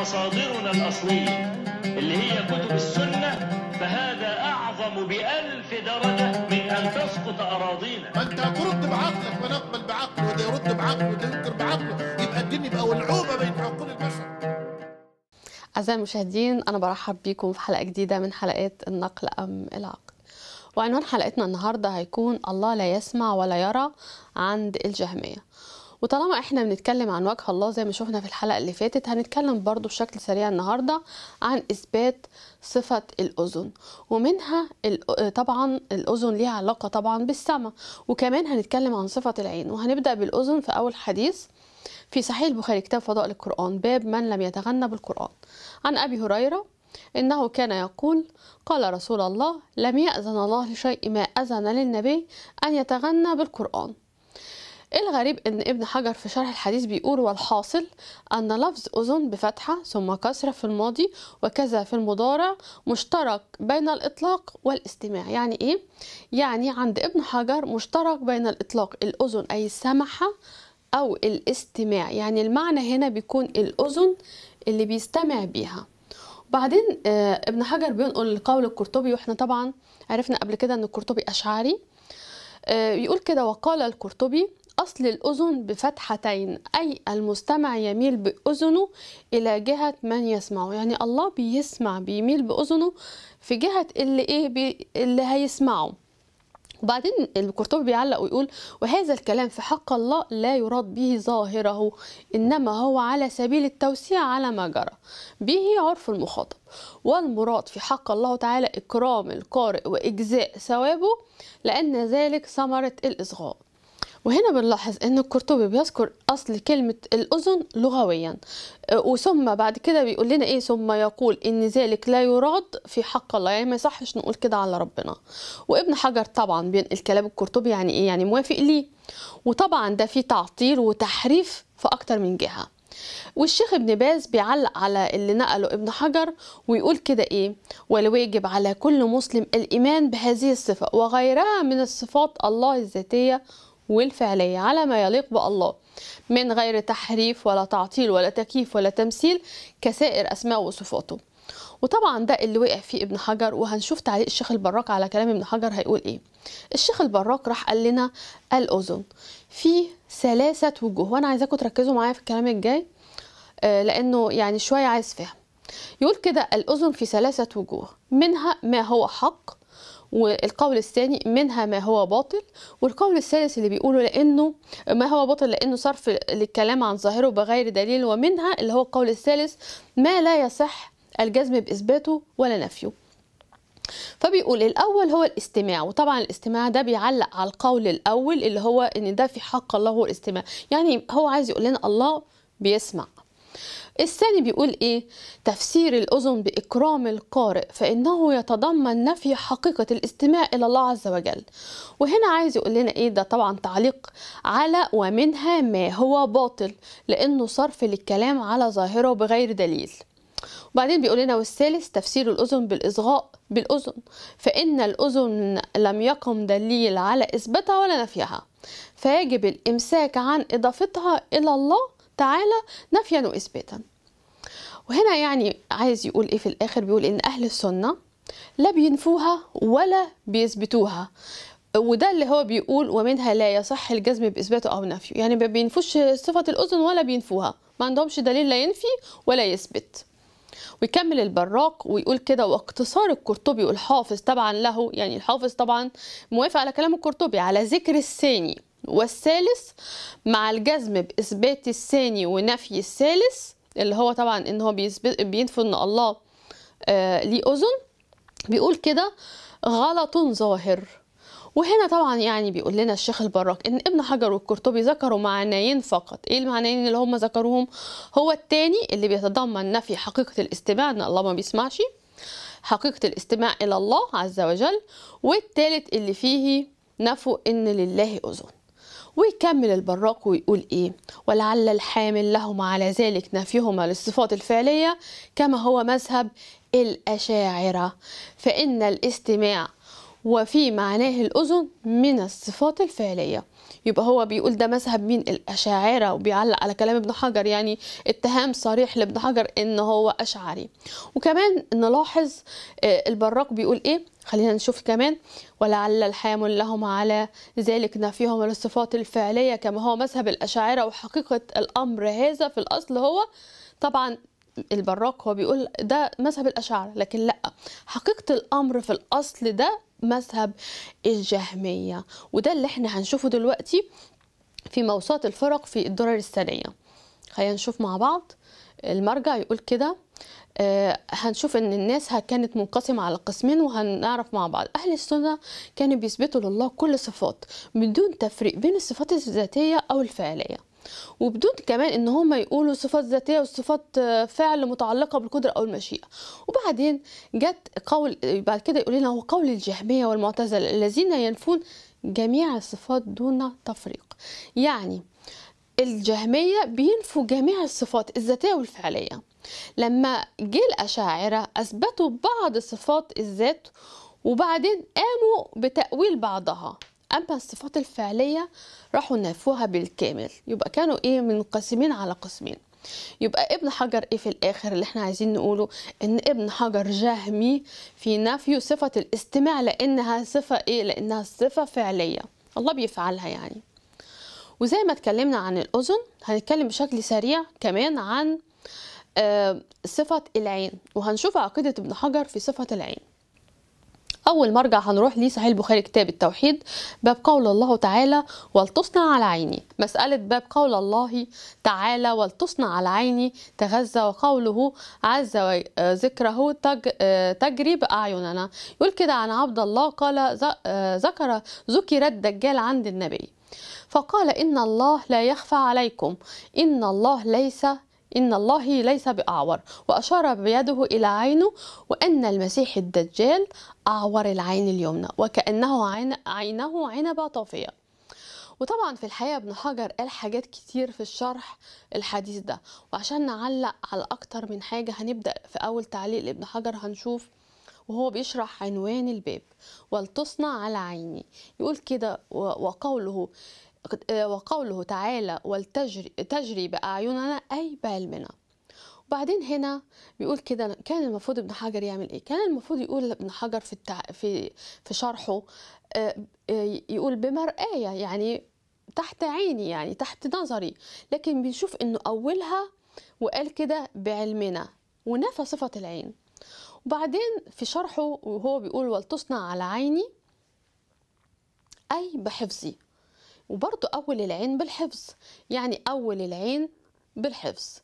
مصادرنا الأصلية اللي هي كتب السنة فهذا أعظم بألف درجة من أن تسقط أراضينا. ما انت هترد بعقلك ونقبل بعقله وده يرد بعقله وده ينكر بعقله. يبقى الدين يبقى ولعوبه بين عقول البشر. أعزائي المشاهدين أنا برحب بيكم في حلقة جديدة من حلقات النقل أم العقل. وعنوان حلقتنا النهاردة هيكون الله لا يسمع ولا يرى عند الجهمية. وطالما إحنا بنتكلم عن وجه الله زي ما شفنا في الحلقة اللي فاتت هنتكلم برضو بشكل سريع النهاردة عن إثبات صفة الأذن ومنها طبعا الأذن ليها علاقة طبعا بالسمع وكمان هنتكلم عن صفة العين وهنبدأ بالأذن في أول حديث في صحيح البخاري كتاب فضائل القرآن باب من لم يتغنى بالقرآن. عن أبي هريرة إنه كان يقول قال رسول الله لم يأذن الله لشيء ما أذن للنبي أن يتغنى بالقرآن. الغريب إن ابن حجر في شرح الحديث بيقول والحاصل أن لفظ أذن بفتحة ثم كسرة في الماضي وكذا في المضارع مشترك بين الإطلاق والاستماع. يعني إيه؟ يعني عند ابن حجر مشترك بين الإطلاق الأذن أي السمحه أو الاستماع. يعني المعنى هنا بيكون الأذن اللي بيستمع بيها. بعدين آه، ابن حجر بينقل قول القرطبي وإحنا طبعا عرفنا قبل كده إن القرطبي أشعري. آه، يقول كده وقال القرطبي أصل الأذن بفتحتين أي المستمع يميل بأذنه إلى جهة من يسمعه. يعني الله بيسمع بيميل بأذنه في جهة اللي إيه بي اللي هيسمعه. وبعدين القرطبي بيعلق ويقول وهذا الكلام في حق الله لا يراد به ظاهره إنما هو على سبيل التوسيع على ما جرى. به عرف المخاطب. والمراد في حق الله تعالى إكرام القارئ وإجزاء ثوابه لأن ذلك ثمرة الإصغاء. وهنا بنلاحظ ان القرطبي بيذكر أصل كلمة الأذن لغويا. أه، وثم بعد كده بيقول لنا إيه؟ ثم يقول إن ذلك لا يراد في حق الله. يعني ما يصحش نقول كده على ربنا. وابن حجر طبعا بينقل كلام القرطبي يعني إيه؟ يعني موافق ليه. وطبعا ده فيه تعطيل وتحريف في أكتر من جهة. والشيخ ابن باز بيعلق على اللي نقله ابن حجر ويقول كده إيه؟ والواجب على كل مسلم الإيمان بهذه الصفة وغيرها من الصفات الله الذاتية والفعلية على ما يليق بالله. من غير تحريف ولا تعطيل ولا تكييف ولا تمثيل كسائر أسماء وصفاته. وطبعا ده اللي وقع فيه ابن حجر وهنشوف تعليق الشيخ البراك على كلام ابن حجر هيقول إيه. الشيخ البراك راح قال لنا الأذن في ثلاثة وجوه وأنا عايزاكم تركزوا معايا في الكلام الجاي آه، لأنه يعني شوية عايز فهم. يقول كده الأذن في ثلاثة وجوه منها ما هو حق والقول الثاني منها ما هو باطل. والقول الثالث اللي بيقوله لإنه ما هو باطل لإنه صرف للكلام عن ظاهره بغير دليل ومنها اللي هو القول الثالث ما لا يصح الجزم بإثباته ولا نفيه. فبيقول الأول هو الاستماع وطبعا الاستماع ده بيعلق على القول الأول اللي هو إن ده في حق الله هو الاستماع. يعني هو عايز يقول لنا الله بيسمع. الثاني بيقول إيه؟ تفسير الأذن بإكرام القارئ فإنه يتضمن نفي حقيقة الاستماع إلى الله عز وجل. وهنا عايز يقول لنا إيه؟ ده طبعا تعليق على ومنها ما هو باطل لأنه صرف للكلام على ظاهره بغير دليل. وبعدين بيقول لنا والثالث تفسير الأذن بالإصغاء بالأذن فإن الأذن لم يقم دليل على إثباتها ولا نفيها. فيجب الإمساك عن إضافتها إلى الله تعالى نفيا وإثباتا. وهنا يعني عايز يقول إيه في الآخر؟ بيقول إن أهل السنة لا بينفوها ولا بيثبتوها. وده اللي هو بيقول ومنها لا يصح الجزم بإثباته أو نفيه. يعني ما بينفوش صفة الأذن ولا بينفوها. ما عندهمش دليل لا ينفي ولا يثبت. ويكمل البراق ويقول كده واقتصار القرطبي والحافظ طبعا له يعني الحافظ طبعا موافق على كلام القرطبي على ذكر الثاني. والثالث مع الجزم بإثبات الثاني ونفي الثالث اللي هو طبعا إن هو بينفي إن الله آه ليه أذن. بيقول كده غلط ظاهر. وهنا طبعا يعني بيقول لنا الشيخ البراك إن ابن حجر والقرطبي ذكروا معنيين فقط. إيه المعنيين اللي هم ذكروهم؟ هو التاني اللي بيتضمن نفي حقيقة الاستماع إن الله ما بيسمعش حقيقة الاستماع إلى الله عز وجل والتالت اللي فيه نفوا إن لله أذن. ويكمل البراق ويقول إيه؟ ولعل الحامل لهما على ذلك نفيهما للصفات الفعلية كما هو مذهب الأشاعرة. فإن الاستماع وفي معناه الأذن من الصفات الفعلية. يبقى هو بيقول ده مذهب مين؟ الأشاعرة وبيعلق على كلام ابن حجر. يعني اتهام صريح لابن حجر إن هو أشعري. وكمان نلاحظ آه، البراق بيقول إيه؟ خلينا نشوف كمان. ولعل الحامل لهم على ذلك نفيهم للصفات الفعلية كما هو مذهب الأشاعرة وحقيقة الأمر هذا في الأصل هو طبعا البراق هو بيقول ده مذهب الأشاعرة لكن لأ. حقيقة الأمر في الأصل ده مذهب الجهمية وده اللي إحنا هنشوفه دلوقتي في موسوعة الفرق في الدرر الثانية. خلينا نشوف مع بعض. المرجع يقول كده آه، هنشوف إن الناس كانت منقسمة على قسمين وهنعرف مع بعض. أهل السنة كانوا بيثبتوا لله كل صفات بدون تفريق بين الصفات الذاتية أو الفعلية. وبدون كمان إن هم يقولوا صفات ذاتية وصفات آه، فعل متعلقة بالقدرة أو المشيئة. وبعدين جت قول بعد كده يقول لنا هو قول الجهمية والمعتزلة الذين ينفون جميع الصفات دون تفريق. يعني الجهمية بينفوا جميع الصفات الذاتية والفعلية. لما جه الأشاعرة أثبتوا بعض صفات الذات وبعدين قاموا بتأويل بعضها. أما الصفات الفعلية راحوا نفوها بالكامل. يبقى كانوا إيه؟ منقسمين على قسمين. يبقى ابن حجر إيه في الآخر اللي إحنا عايزين نقوله؟ إن ابن حجر جهمي في نفي صفة الاستماع لأنها صفة إيه؟ لأنها صفة فعلية. الله بيفعلها يعني. وزي ما اتكلمنا عن الأذن هنتكلم بشكل سريع كمان عن آه، صفة العين. وهنشوف عقيدة ابن حجر في صفة العين. أول مرجع هنروح ليه صحيح البخاري كتاب التوحيد باب قول الله تعالى ولتصنع على عيني. مسألة باب قول الله تعالى ولتصنع على عيني تغذى وقوله عز وذكره تج تجري بأعيننا يقول كده عن عبد الله قال آه، ذكر ذكر الدجال عند النبي. فقال إن الله لا يخفى عليكم. إن الله ليس إن الله ليس بأعور وأشار بيده إلى عينه وأن المسيح الدجال أعور العين اليمنى وكأنه عين عينه عنبة طافية. وطبعا في الحقيقة ابن حجر قال حاجات كتير في الشرح الحديث ده. وعشان نعلق على أكتر من حاجة هنبدأ في أول تعليق لابن حجر هنشوف وهو بيشرح عنوان الباب. ولتصنع على عيني. يقول كده وقوله وقوله تعالى ولتجري تجري بأعيننا أي بعلمنا وبعدين هنا بيقول كده كان المفروض ابن حجر يعمل إيه؟ كان المفروض يقول ابن حجر في التع... في في شرحه آه، آه، يقول بمرآية يعني تحت عيني يعني تحت نظري. لكن بنشوف إنه أولها وقال كده بعلمنا ونفى صفة العين. وبعدين في شرحه وهو بيقول ولتصنع على عيني أي بحفظي. وبرضه أول العين بالحفظ يعني أول العين بالحفظ.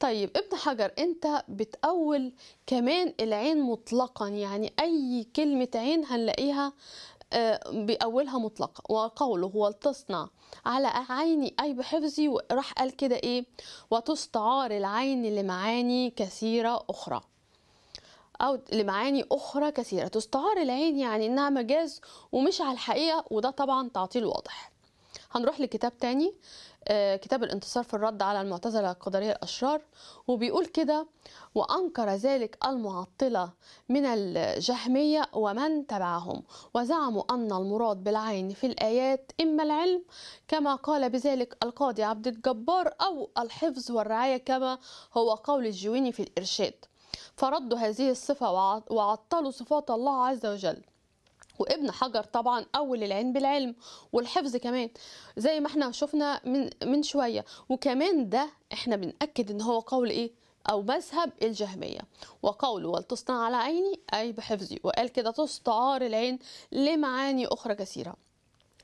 طيب ابن حجر أنت بتأول كمان العين مطلقا يعني أي كلمة عين هنلاقيها آه، بأولها مطلقة. وقوله ولتصنع على عيني أي بحفظي؟ وراح قال كده إيه؟ وتستعار العين لمعاني كثيرة أخرى. أو لمعاني أخرى كثيرة. تستعار العين يعني إنها مجاز ومش على الحقيقة وده طبعا تعطيل واضح. هنروح لكتاب تاني آه، كتاب الانتصار في الرد على المعتزلة القدرية الأشرار. وبيقول كده وأنكر ذلك المعطلة من الجهمية ومن تبعهم وزعموا أن المراد بالعين في الآيات إما العلم كما قال بذلك القاضي عبد الجبار أو الحفظ والرعاية كما هو قول الجويني في الإرشاد فردوا هذه الصفة وع- وعطلوا صفات الله عز وجل. وابن حجر طبعا اول العلم بالعلم والحفظ كمان زي ما إحنا شفنا من من شوية. وكمان ده إحنا بنأكد إن هو قول إيه؟ أو مذهب الجهمية. وقوله ولتصنع على عيني أي بحفظي. وقال كده تستعار العين لمعاني أخرى كثيرة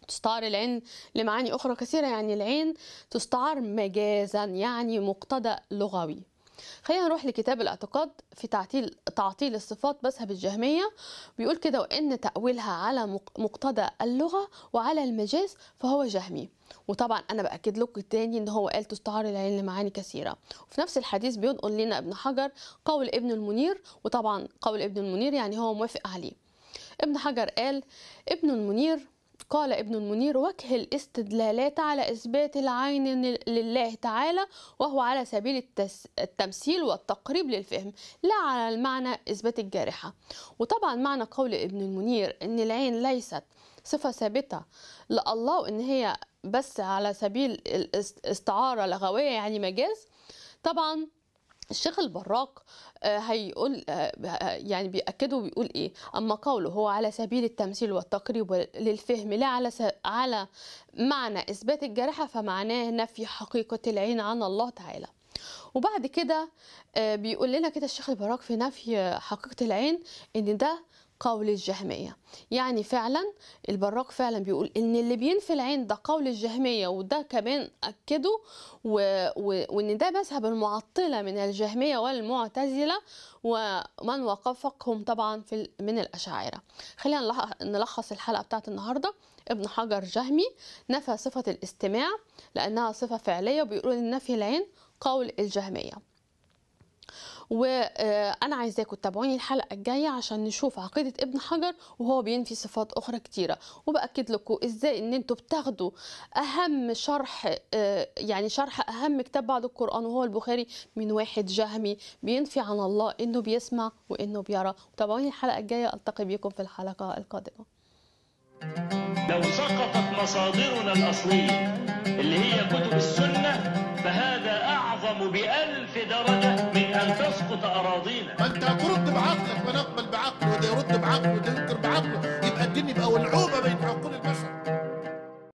تستعار العين لمعاني أخرى كثيرة يعني العين تستعار مجازا يعني مقتضى لغوي. خلينا نروح لكتاب الاعتقاد في تعطيل تعطيل الصفات مذهب الجهمية. بيقول كده وإن تأويلها على مق- مقتضى اللغة وعلى المجاز فهو جهمي. وطبعا أنا بأكد لكم تاني إن هو قال تستعار العين لمعاني كثيرة. وفي نفس الحديث بينقل لنا ابن حجر قول ابن المنير وطبعا قول ابن المنير يعني هو موافق عليه. ابن حجر قال ابن المنير قال ابن المنير وجه الاستدلالات على إثبات العين لله تعالى وهو على سبيل التس... التمثيل والتقريب للفهم لا على المعنى إثبات الجارحة. وطبعا معنى قول ابن المنير أن العين ليست صفة ثابتة لله وأن هي بس على سبيل الاستعارة لغوية يعني مجاز. طبعا الشيخ البراق آه، هيقول آه، يعني بيأكده وبيقول إيه أما قوله هو على سبيل التمثيل والتقريب للفهم لا على. على معنى إثبات الجارحه فمعناه نفي حقيقة العين عن الله تعالى وبعد كده آه، بيقول لنا كده الشيخ البراق في نفي حقيقة العين إن ده قول الجهمية. يعني فعلا البراق فعلا بيقول إن اللي بينفي العين ده قول الجهمية وده كمان أكده و... و... وإن ده مذهب المعطلة من الجهمية والمعتزلة ومن وافقهم طبعا في ال... من الأشاعرة. خلينا نلخ- نلخص الحلقة بتاعت النهاردة. ابن حجر جهمي نفى صفة الاستماع لأنها صفة فعلية وبيقول إن نفي العين قول الجهمية. وأنا عايزاكم تتابعوني الحلقة الجاية عشان نشوف عقيدة ابن حجر وهو بينفي صفات أخرى كتيرة. وبأكد لكم إزاي إن أنتوا بتاخدوا أهم شرح آه، يعني شرح أهم كتاب بعد القرآن وهو البخاري من واحد جهمي بينفي عن الله إنه بيسمع وإنه بيرى. تابعوني الحلقة الجاية ألتقي بيكم في الحلقة القادمة. لو سقطت مصادرنا الأصلية اللي هي كتب السنة فهذا أعظم بألف درجة. أن تسقط أراضينا. ما أنت هترد بعقلك ونقبل بعقله وده يرد بعقله وده ينكر بعقله يبقى الدين يبقى ولعوبه بين عقول البشر.